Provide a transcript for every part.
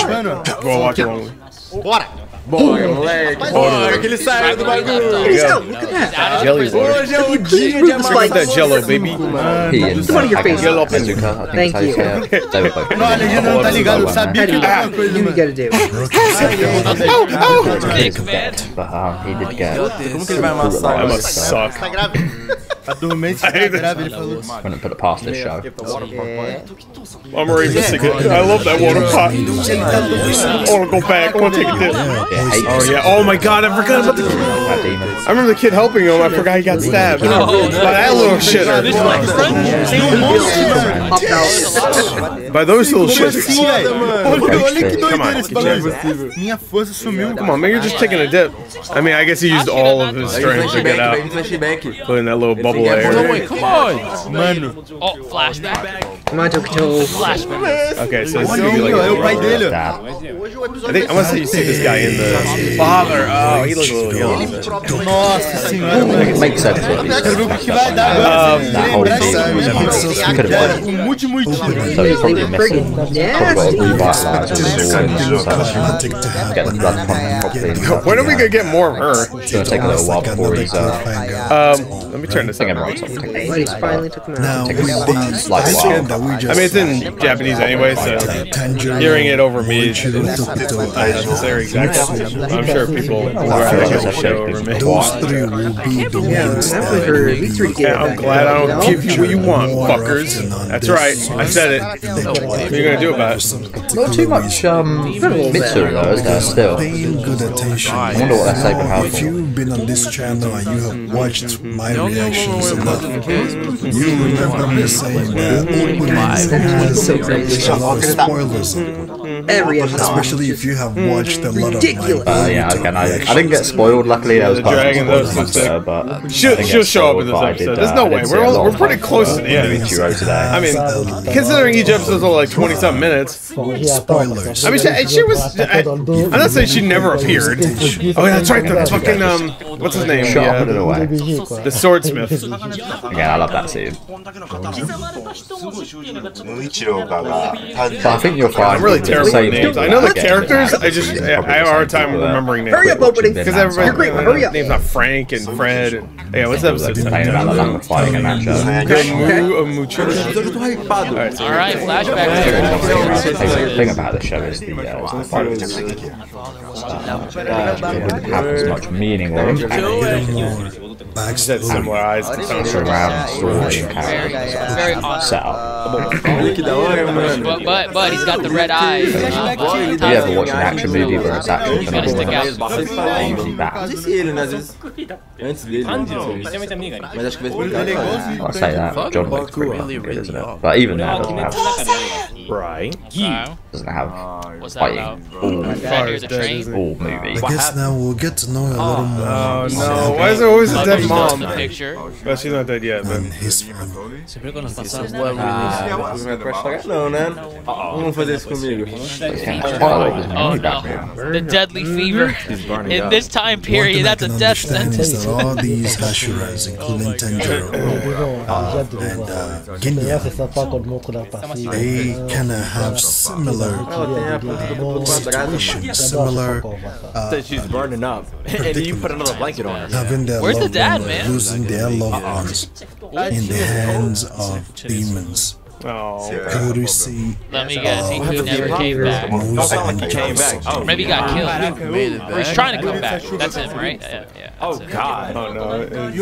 Mano, Vou watch it only. Bora! Bora, moleque. Bora, que ele saiu do bagulho. Jelly boy. Hoje é o dia de Look at amar. that jello, baby. He and Come on, your I face. can yellow Bazooka. I think Thank that's how you you. say it. David Bowie. não, a legenda não tá ligado, eu sabia que Ah, ele tava uma coisa, é mano. You gotta do. Dick, man. But um, he did get. Como que ele vai amassar? That isso? must suck. Tá grave? A dormente tá grave, ele falou. Wouldn't put it past this show. I'm already missing it. I love that water pot. I wanna go back. I wanna take a dip. Oh yeah. Oh my god, I forgot about the. that. I remember the kid helping him. I forgot he got stabbed. By that little shitter. Popped out. By those little Como shits. assim, velho? Olha, olha que Come on. doideira esse bagulho. Minha força sumiu. Come on, man, you're just taking a dip. I mean, I guess he used all of his strength to Flashback, get out. vem flashback. Put in that little bubble Ninguém there. apoiou. Mano, Oh, flashback. Come on, Tokyo. Flashback. Okay, so it's olha gonna be aí, like. ó, é o pai dele, ó. Dad. Hoje o I episódio think I want to say you see this guy in the father. Oh, he looks a little yellow. Nossa senhora, mano. Makes sense if um, he's Quero ver o que que vai dar agora. that whole Lembrar thing. isso, Could have Cara, been. monte muito So he's probably missing. Probably got to revitalise his sword and so get the blood pumping properly. and When are we gonna get more of her? It's gonna take a little while before he's uh. Um, let me turn this Don't up. get me wrong, something. He's finally took him out. Now, Take with a I said that we just I mean, it's in Japanese anyway, so hearing it over me is Muichiro, necessary exactly. I'm sure people who are having a show over me. Those three will be the Yeah, ones that that was her. will We be three get Yeah, I'm glad I don't give you what you want, fuckers. That's right, I said it. What are you gonna do about it? Not too much um Mitsuri though, is there still? paying good attention. I wonder what that's saying about If you've been on this channel and you have watched my reactions enough, you remember me saying that opening has so crazy. a lot of spoilers, Every episode. especially if you have watched a lot of my Uh, yeah, again, I, I didn't get spoiled. Luckily, there was The quite a dragon, spoilers there, but She'll, she'll get show up in this episode. did, There's uh, no way. We're all, we're pretty close to the end. Ichiro today. I mean, considering each episode's only like 20 something minutes. spoilers. I mean, she, she was. I, I'm not saying she never appeared. Oh yeah, that's right. The fucking um, what's his name? Shut up, put it The, away. the swordsmith. Again, I love that scene. But I think you'll find I'm really terrible same with names. I know the that get into characters. I just it's I, I have a hard time remembering names. Hurry up, opening. Because everybody, You're great, hurry up. name's not Frank and Fred. And, yeah, what's the Like episode? complaining about the lack fighting in that show. Mu Mucho. Eu tô hypado. Alright, All right, flashback. The thing about the show is the, uh, the violence. Uh, it wouldn't have as much meaning or impact She's had similar eyes to Tony. around story and Very, character very awesome. setup. Olha que da hora, mano. But, but, but he's got the red eyes. Uh, You ever watch an action movie where it's action Gotta stick out. phenomenal? Não That. sei se ele, né? Às vezes. Antes dele. não sei. Mas acho que vai explicar. cara. I say that John Wick's pretty fucking good, isn't it? But even that doesn't have Right. Doesn't have what's that fighting about? all Fender the train. all movie. I guess now we'll get to know a little more Oh no! Why is there always a dead mom? the picture. Well, she's not dead yet, but and his family. Ah, não vai estragar, não, né? Não vão fazer isso comigo. Yeah, quite a lot of his Oh no, the deadly fever. In this time period, that's a death sentence. that all these Hashiras, including Tanjiro uh, and uh, Genya, they kind of have similar situations, similar uh, She's burning up, and then you put another blanket on her. having their Where's the dad, one, man? losing their loved ones in the hands of demons. Oh, Courtesy Let me guess, he never came back. Moose He came back. Oh, Maybe he got killed. Or he's trying to come back. That's him, right? Yeah, yeah. oh. God. oh no!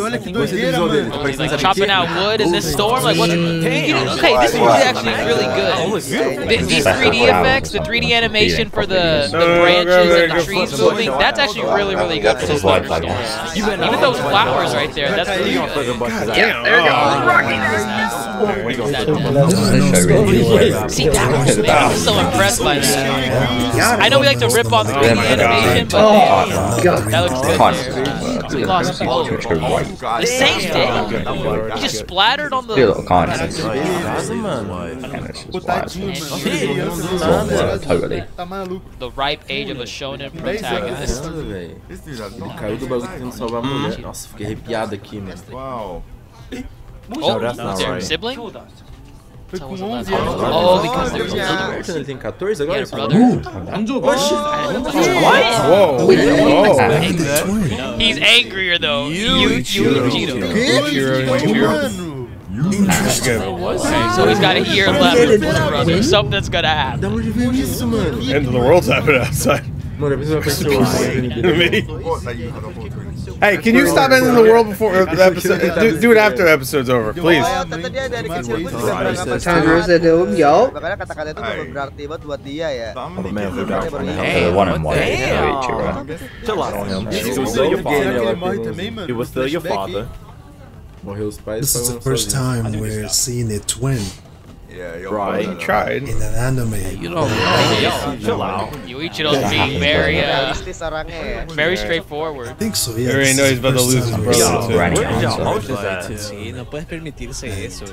Olha que doideira, mano. He's like chopping out wood in this storm. Like what's? You know, okay, this movie actually is really good. These 3D effects, the 3D animation for the the branches and the trees moving, that's actually really really good for this Like level. that. Even those flowers right there, that's really good. Yeah, there you go. That- The show really is. See, that was, man, I'm so impressed by that. I know we like to rip on 3D animation, but man, that looks good. Kindness. We lost people. Which go right. The same thing. He just splattered on Be a the. little kindness. Casa, mano. And it's just wild. Tadinho, It's one word, totally. The ripe age of a shonen protagonist. Nada, caiu do bagulho tentando salvar a mulher. Nossa, fiquei arrepiado aqui, mano. Oh, that's not is there a right. sibling? Foi com was 11 11. anos. Oh, because there was another. Então ele tem 14 He agora? had a Esse brother. Oh, Whoa. Whoa. He's angrier though. You, you, Mano! So he's got a year left with his brother. Something's gonna happen. Da onde veio isso, mano? End of the world's happening outside. Mano, a pessoa vai conhecer Hey, can you stop ending the world before uh, the episode? Do, do it after the episode's over, please. Kata dia dari kecil pun juga pernah ngapa Timer said, oh, yo. Makanya kata-kata itu bener berarti banget buat dia ya. The one and one is Chill out. He was still your father. Ele morre também, mano. He was still your father. Morreu os pais. This is the first time we're seeing a twin Right. He tried. in an anime. You don't Chill out. Yuichiro's being very, uh, Realistis very straightforward. I think so, He yeah. already this knows is he's the about to first lose his time brother. we're too. Where did Granny y'all answer. emotions at? Sí, no puedes permitirse eso.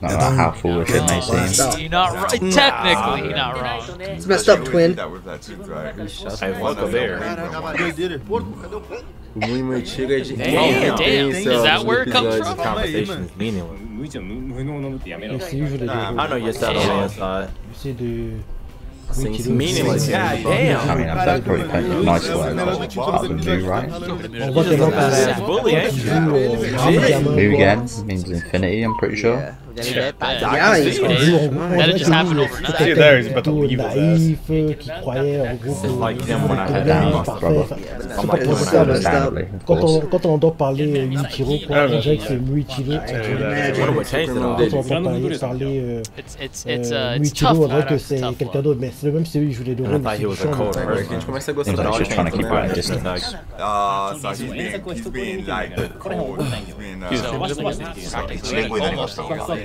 No matter how foolish it may seem. Stop. You're not right. Technically, you're not wrong. It's messed up, twin. Hey, Uncle Bear. Doideira. Porco, cadê o porco? O muito antigo é de. Damn, damn. Is that os where it comes from? Conversation is meaningless. I know you're sad on the inside. Sim, sim. Meaningless. God I mean, I've probably plenty of nice words apart from Mu, right? Bully, ain't you? Mu again means infinity, I'm pretty sure. Qui croyait en gros c'est quand on parler on dirait que c'est Muichiro quand on entend parler on que c'est quelqu'un d'autre mais c'est même c'est lui qui les deux rôles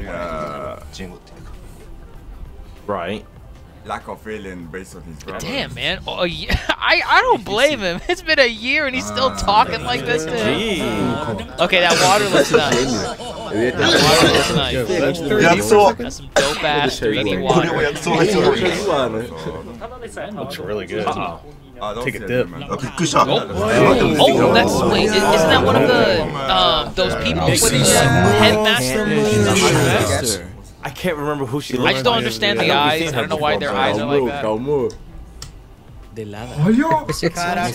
So practically almost uh, Right. lack of feeling based on his brother. Damn, man. Oh, a ye- I I don't blame him. It's been a year and he's still talking like this. To him. Okay, that water looks nice. Eu That water looks nice. That's Yeah, 3D. so- That's some dope ass 3D water. eu sou mais zoar, né? Looks really good. Ah, don't Take a say dip. that, man. Oh, that's wait. i- Isn't that one of the um those people with the headmaster? I can't remember who she I just don't understand the I know we've eyes. I don't know why before, their but- eyes are like Calmou, that. calmou. Des laves.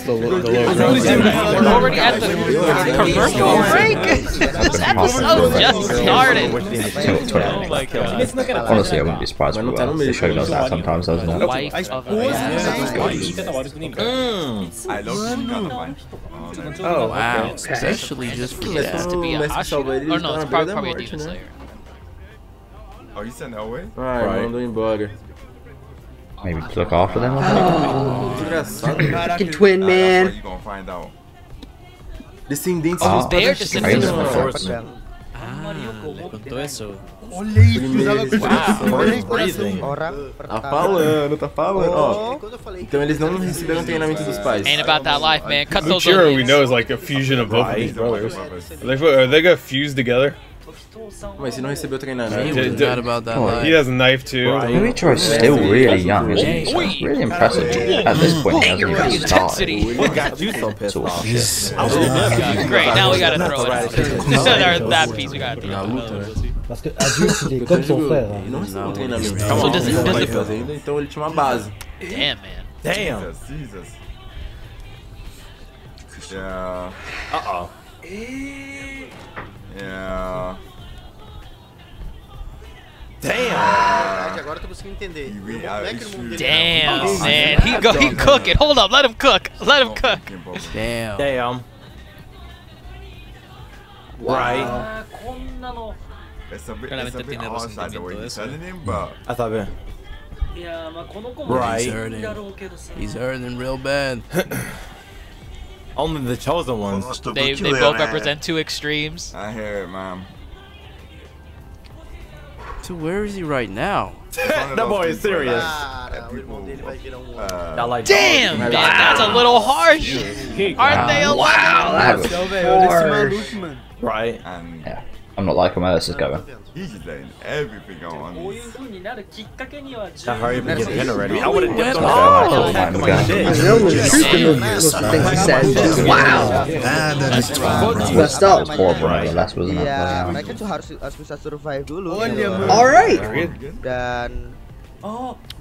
We're already at the commercial break. This episode just started. Oh my god. Honestly, I wouldn't be surprised if the show does that sometimes, doesn't it? wife of a I love you, kind of fine. Oh, Wow. Especially just for that. to be a Messi Hashira? Or no, it's probably, probably a morte, Demon né? Slayer. Oh, you sent away? Ai, Right. mandou embora. Maybe to look after them or. Fucking twin, man. what you gonna find out. Descendentes Ah, dos They're padres descendants Ainda of não Horus. Ah, le contó eso. Olha isso, usava Primeiros coração. breathing. Orang Tá pertama. falando, tá falando. Ó, Quando eu falei então eles não receberam treinamento dos pais. Ain't about that life, man. Cut those Uchiro, we know, is like a fusion of both of these brothers. Are they, are they gonna fuse together? Mas se não recebeu He treinamento. D- was d- not about that Oh. He has a knife too. Muichiro's still really young, isn't he? So really impressive. At this point, he hasn't even started. What got you so pissed off? Great, now we gotta throw it out. That piece we gotta throw Na out. luta, né? Parce que adulte, il est comme son frère. hein. não recebeu. So does it- does it- ainda, Então ele tinha uma base. Damn, man. Damn. Jesus, Jesus. Yeah, Uh-oh. yeah. Verdade, Agora eu tô conseguindo entender. We- Como é que it's no mundo dele Damn, man. He go, he cooking. Hold up, let him cook. Let him cook. Damn. Damn. Right. It's a bit, Realmente it's a bit tiene harsh like the way resentimiento he's eso. telling him, but I thought that. He's Right. hurting. He's hurting real bad. Only the chosen ones. They, they both represent two extremes. I hear it, man. So where is he right now? It's one of That boy is serious. Cara, o irmão dele vai virar. Uh, like Damn, man, that's a little harsh. Aren't they allowed? I have a Céu, velho, olha esse four. Right. and Yeah. I'm not liking where this is going. He's just letting everything on. That hurry up and get dinner ready. I would have dipped oh, on Oh, the my my God. shit. I know the truth in those those things he said. Wow. That is messed up. Horrible nevertheless, wasn't it? Iya, Bloody mereka tuh harus harus bisa survive dulu. Oh, gitu iya, loh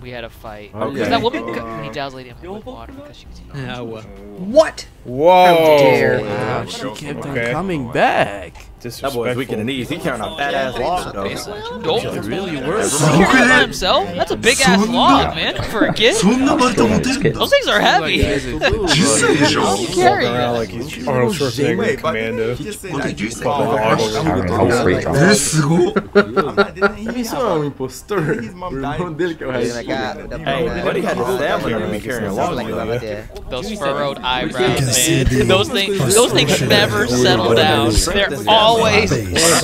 we had a fight. Because that woman, uh, he dazzled him with water because she was eating Yeah, well. What? Whoa! How dare! Wow, she kept on coming back. That boy's weak in the knees. He carrying a fat ass log though. Nope. really were. He's by himself. That's a big ass log, man. For a kid. Those things are heavy. How you carry that? Like he's Arnold Schwarzenegger commando. What did you say? Isso é um impostor. O irmão. Raiz. mereka udah Hey, buddy had the stamina to be carrying a log Lagi like banget that. ya. Those furrowed eyebrows, man. Those things, those things never settle down. They're always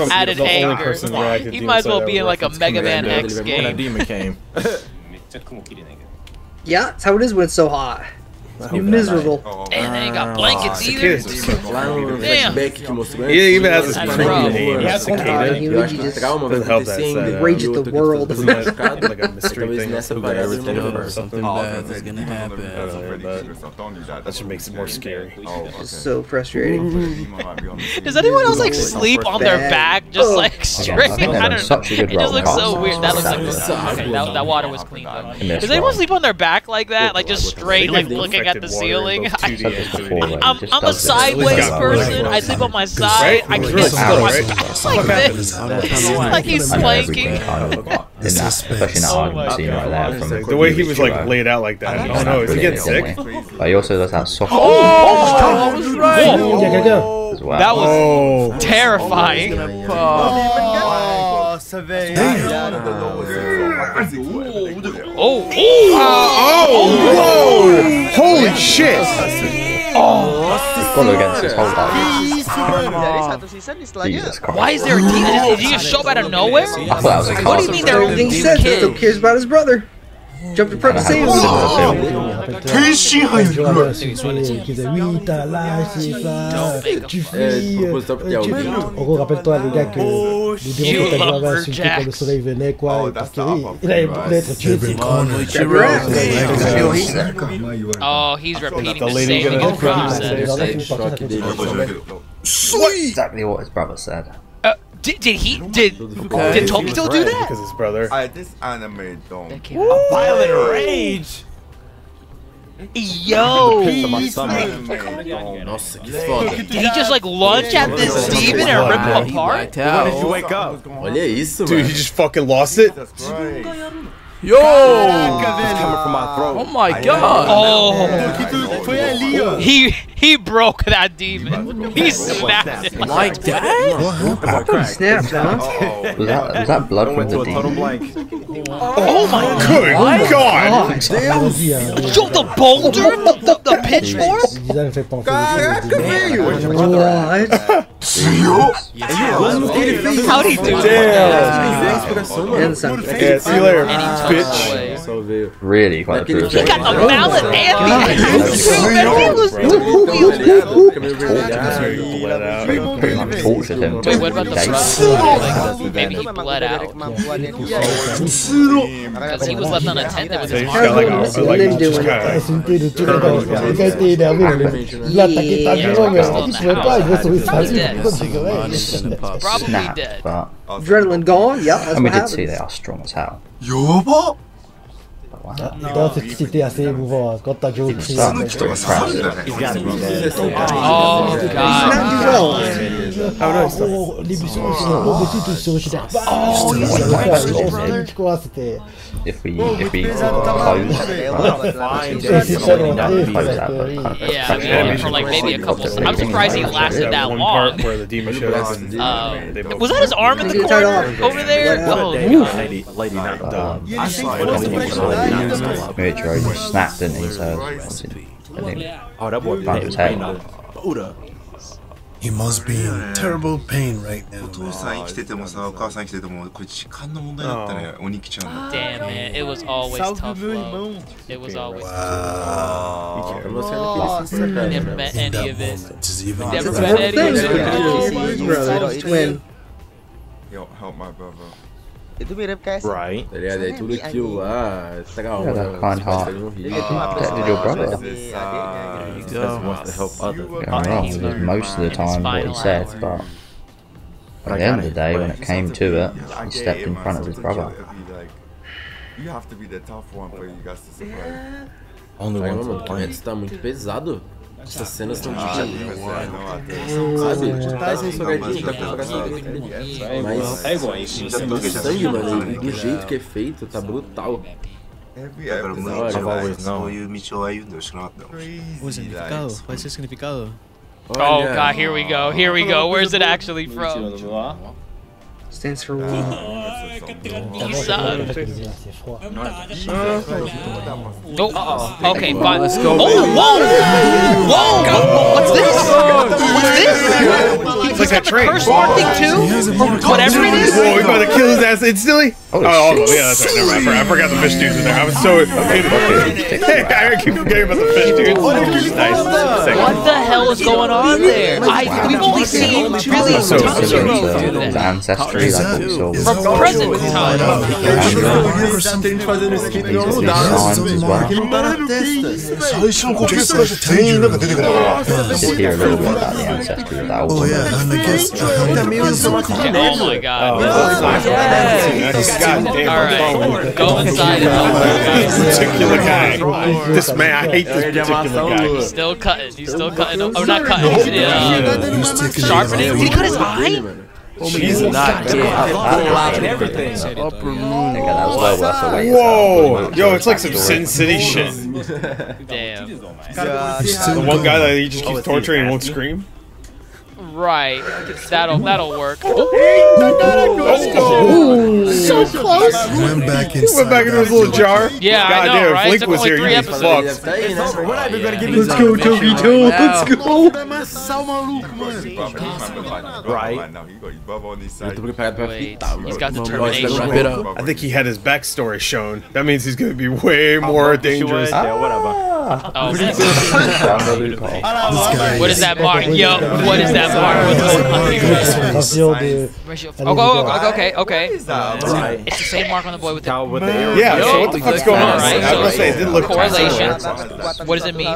at an The only anchor. person reacted He might as well be in like a Mega Man Commando. X When a game. demon came. Yeah, that's how it is when it's so hot. You're miserable. Oh, And they ain't got blankets kid either. is just so Lá no Damn. flashback He even has his That's creepy rough. name, Yeah, Cicada. you Eu just- trauma vai Doesn't help that acontecer uh, Rage at the world. Like a mystery thing? Who vai got ser everything melhor. or something? Something Oh, bad is gonna happen. I don't know, but Don't do that. that should make it more scary. Oh, okay. It's so frustrating. Does anyone else like sleep on their back, just Oh. like straight? I think they're I doing don't know. It just looks so Oh, weird. That looks like okay. That, that water was clean though. Does anyone sleep on their back like that, like just straight, like looking at the infected water in ceiling? both I, 2D Said this and before, 3D. like, I'm, I'm a sideways person. I sleep on my side. I can't Right. sleep on my back like this. Like he's I know planking. kind of in that, especially in that Oh argument my scene right there. From The way he was like laid out like that. He's Oh no, is he getting sick? he? But he also does that soft Oh, I oh, was right. as well. That was Oh. terrifying. Oh, survey. Oh, Oh! Holy shit! Gone against his whole life. Dari satu season di setelahnya Jesus Christ. Why is there a demon? Did he just show up out of nowhere? I thought that was a What do you mean there are Everything he two says, still kids? cares about his brother. Jump to prophecy! On rappelle Oh, les gars que les bureaux que t'as insulté. Oh, he's repeating the same thing. Oh, exactly what his brother said. Did, did he did did Tokito do that? Because his brother. I, this anime don't. A Violent rage. Yo, This my anime stomach. don't. Nossa, que foda. did he just like lunge at this demon and rip him apart? When did you wake up? Dude, mano. he just fucking lost it. Jesus Yo! It's coming from my throat. Oh my god! Oh, Foi ali, ó. he he broke that demon. He smacked it. Like that? What happened? Snapped, huh? Oh, Was that, was that blood from Went to the a total demon? blank. Oh my Good God! Vas-y, hein, Yo, the boulder, the, the, the pitchfork. Zidane me fait penser au What? 強っ How'd he do that? Damn! Inspiração, mano. And some. Yeah, see you later, And he took bitch. Away. Só veio. Really quite Aquele brutal. He got the mallet and the axe too, man. He was Fica meio vermelhado. Bled out. Tortured him Wait, what about the days. brother? Like, maybe he bled out kemampuannya because he was left unattended with his he's got like a, So like then just doing- kind of insulté de tous les gars. Le gars était énervé, il l'a attaqué tardivement, mais en fait, il pouvait pas, il veut sauver sa vie. Dead. C'est correct. probably dead. Adrenaline gone? Yeah, and we did see they happens. are strong as hell. やば Dans cette c'était assez émouvant, hein, quand t'as Joe crie. That looks pretty impressive. Oh Not god. do well. Oh, les buissons, c'est un gros dessus, tout sur le chien. Oh, il s'est fait quoi, c'était. If we if we close Et c'est ça, on a fait, that que oui. book. Yeah, I mean, for like maybe a couple. I'm surprised he lasted that long. where the demon shows up Um, was that his arm in the corner over there? Oh, Lady, lady, not E ele tem força pra ajudar. Mitro just snapped, didn't he? So obviously, I think Oh, that boy found his head. Buddha. He must be in terrible pain right now. お父さん生きててもさ、お母さん生きてても、これ時間の問題だったね、鬼来ちゃうんだ。 damn man, it was always Salve tough meu love. irmão. It was always. Wow. Nossa, Never met any of it. It's even Never It's a met whole any thing. of it. Oh my His brother, his twin. help, help my brother. Itu mirip kayak Right. Tá ligado? Aí tudo aquilo lá, tá legal. Yeah, that kind heart. Protected your brother. Just wants to help others. Going wrong with most of the time what he said, but at the end of the day, when it came to it, he stepped in front of his brother. You have to be the tough one for you guys to survive. Only Caramba, one mano, to o Kimetsu tá muito pesado. Essas cenas né? estão tipo. É, é, é, Sabe? Tá assim, salgadinho, tá com. Mas. É igual, enfim. sangue, mano, do jeito que é feito, tá brutal. É, não. O significado? Qual é o significado? Oh god, here we go, here we go. Where's it actually from? Stands for what? Isan. C'est froid. Oh, okay, fine. Let's go, Oh, whoa! Whoa! What's this? What's this? It's like that train. Curse mark thing too? Whatever it is? Whoa, we about to kill his ass instantly? Oh, oh, shit. yeah, that's right. Never mind. I forgot, the fish dudes in there. I was so. I keep forgetting about the fish dudes. Nice. Sick. What the hell is going on there? I we've only seen really So- Tanjiro So, do the that. ancestry, Exato. lá Oh yeah. Oh my god. Alright, go inside. This man, I hate this particular guy. He's still cutting. He's still cutting. Oh, not cutting. Sharpening. Did he cut his eye? Jesus. Not yet. Full out and everything. Upper Okay, moon. that was well worth the. Whoa! Yo, it's like some Sin City shit. Damn. The one guy that he just keeps torturing and won't scream. Right. That'll that'll work. So close. Went back He went back into his little jar. Yeah, I know, Goddamn, right? Flink Took was here. three He was episodes. Let's go, Tokito. Let's go. Right. Now he got his brother on his side. Tô preparado pra Wait, fitar, mano. he's got Come on, determination. let's wrap it up. I think he had his backstory shown. That means he's gonna be way more dangerous. Yeah, whatever. Oh, Found the loophole. This guy what is that mark? Yo, what is that mark? Oh, okay, okay. It's the same mark on the boy with the. Yeah, so what the fuck's going on? I was going to say, it didn't look Correlation. What does it mean?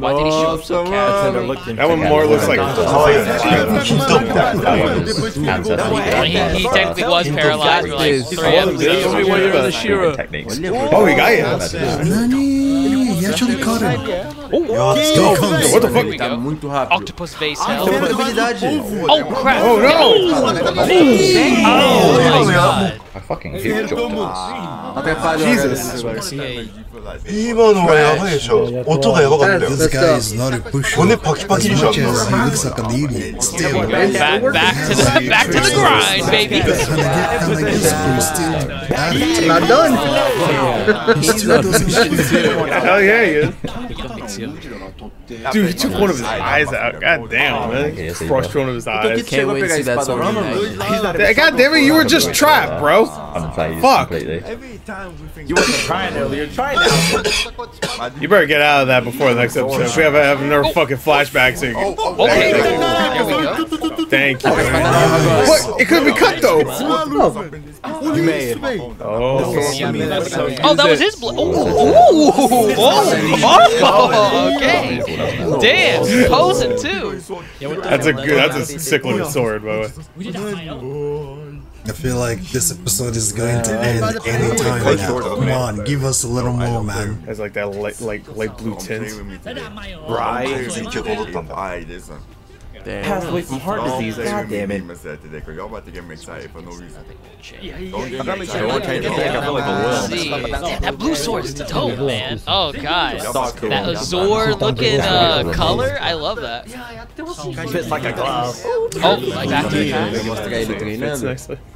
Why did he shoot so? That one more looks like. He technically was paralyzed. We're like, 3 Oh, he got it. Nani? He actually caught him. いやー Still comes. What the Here we fuck? Tá go. muito rápido. Octopus base hell. Tem habilidade. Oh crap! Oh no! Oh my god! I fucking huge dropped him. Atrapalhou. Jesus. agora. 今のはやばいでしょ音がやばかったよ This guy is not a pusher. 骨パキパキにしちゃ Much った as he looks like an idiot, still. Back, back to the back to the grind, baby. And I guess, and I guess we're still at it. Not done. He still doesn't shoot. Hell yeah, he is. Dude, he took one of his eyes out. God damn, man. Yes, he Crushed one of his eyes. Can't wait to see that Sony night. God damn it, you were just trapped, bro. Unfazed Fuck. completely. Every time we think You wasn't trying earlier. Try now. You better get out of that before the next episode. We have, have another fucking flashback, so you can. Okay, there we go. Thank you. What? It could be cut though. You made it. Oh. Oh, that was his blood. Oh, oh, oh, okay. Damn, posing too. That's a good. That's a sick looking sword, by the way. I feel like this episode is going to end any time now. Come on, give us a little more, man. Has like that light, like light blue tint. Right there. Passed away from heart disease. God damn it. That today, y'all about to get me excited for no reason. Yeah, yeah, yeah. Don't get me excited. Don't get me excited. That blue sword's dope, man. Oh god. That azure looking uh, color, I love that. Fits like a glove. Oh, like after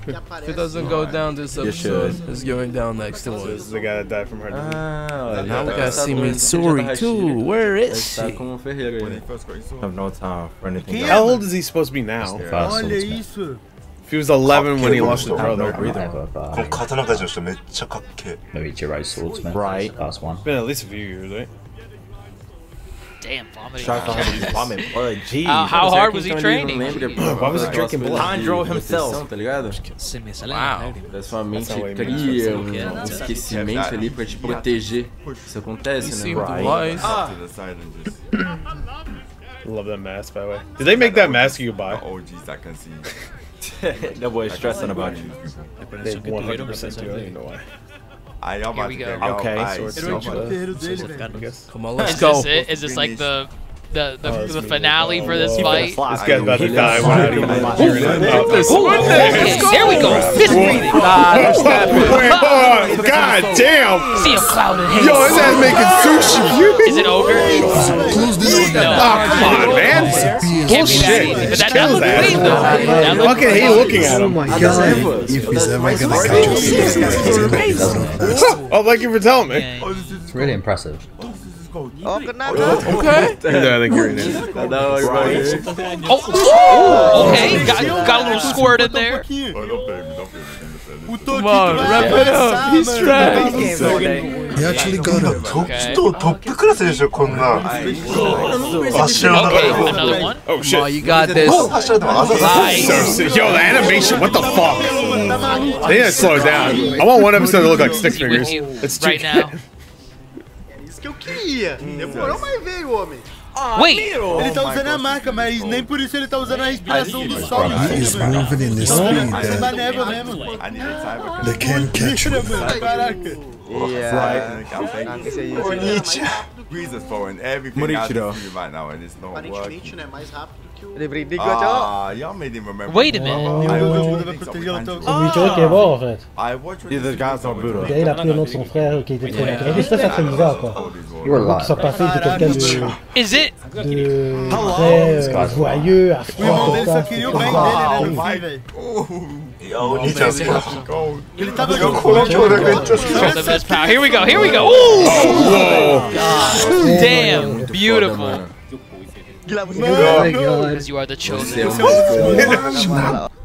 If it doesn't go down this episode, it's going down next to us. This is the guy that died from heart ah, disease. Now we gotta see Mitsuri too. Where is she? I have no time for anything him. How old is he supposed to be now? Uh, if he was 11 when he lost his brother. 그럼 카타나 가져왔어. 매 착각해. Maybe Jirai Swordsman. Right. Last one. Been at least a few years, right? Damn, vomiting. Shots on him, vomit. Oh, jeez. Uh, how hard was he training? Why was he drinking blood? Andro himself. Tá ligado? Wow. Da cria um esquecimento ali pra te proteger. Isso acontece, né? Right. Love that mask, by the way. Did they make that mask you buy? OGs I can see. that boy's stressing about you. They 100% do. I don't know why. I am Here about we to go. get Okay. your eyes. Sword, So sword, much. sword, I. Come on, let's go. this it? Is this like the the the, Oh, the me. finale for this Oh, fight? This guy's about to die without even hearing it. Ooh, okay, there we go. Fist breathing. Wait. God damn. See him clouded Yo, his ass making sushi. Is it over? No. Oh, come on, man. Can't be that Bullshit. easy. But Just that, that kill his looked ass. clean though. That looked Fucking hate looking at Oh my god. If he's ever gonna catch us, he's gonna be first. Oh, thank you for telling me. It's really impressive. Oh, good night. Oh, okay. yeah, I think you're in it. Hello. Oh, oh, oh okay. Got, got a little squirt in there. Oh, don't blame me. Don't blame me. Come on, wrap it up. He's trash. He actually got it. Okay. okay, another one. Oh shit. Oh, you got this. Nice. Yo, the animation. What the fuck? They need to slow down. I want one episode to look like six fingers. It's too right now. Isso que eu queria. Demorou, mas veio, homem. Wait. Ele tá usando a marca, mas nem por isso ele tá usando a respiração do sol. He is moving in this speed Você that vai neva mesmo. I need a timer. they can't catch him. Caraca. Iya. I'm Nangis ya taking Yuji. reasons for and everything Monichi I have though. to see right now and it's not working. né? Mais rápido Ribri, go, Ah, y'all made him remember. Wait a minute. Obitoke est mort en fait. The guys on Buddha. Il a pris le nom de son frère qui était très malgré. C'était ça, ça nous va quoi. Qui sont passés de quelqu'un de. Is it? De très euh, joyeux à froid comme ça. Wow! Nito's cold. The. Here we go. Here we go. Ooh! Damn. Beautiful. Gila, Oh my god. Because you are the chosen. Você é